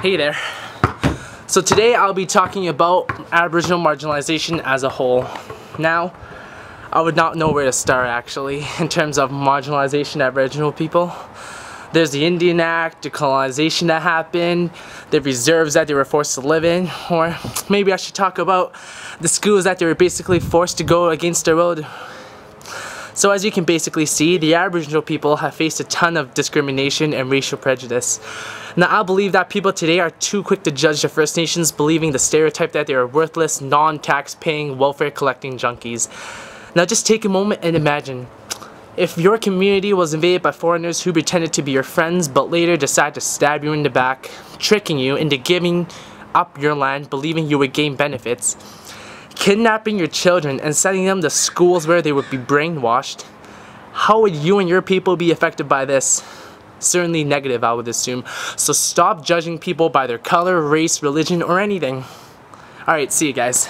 Hey there. So today I'll be talking about Aboriginal marginalization as a whole. Now, I would not know where to start actually in terms of marginalization of Aboriginal people. There's the Indian Act, decolonization that happened, the reserves that they were forced to live in, or maybe I should talk about the schools that they were basically forced to go against their will so as you can basically see, the Aboriginal people have faced a ton of discrimination and racial prejudice. Now I believe that people today are too quick to judge the First Nations believing the stereotype that they are worthless, non-tax paying, welfare collecting junkies. Now just take a moment and imagine. If your community was invaded by foreigners who pretended to be your friends but later decided to stab you in the back, tricking you into giving up your land believing you would gain benefits, kidnapping your children and sending them to schools where they would be brainwashed, how would you and your people be affected by this? Certainly negative, I would assume. So stop judging people by their color, race, religion, or anything. Alright, see you guys.